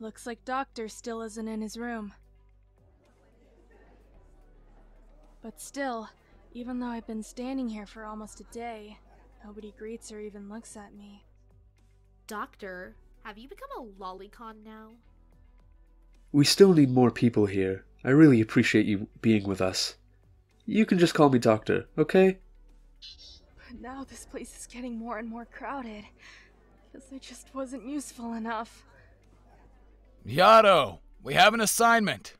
Looks like Doctor still isn't in his room. But still, even though I've been standing here for almost a day, nobody greets or even looks at me. Doctor, have you become a lolicon now? We still need more people here. I really appreciate you being with us. You can just call me Doctor, okay? But now this place is getting more and more crowded. Guess I just wasn't useful enough. Yato, we have an assignment.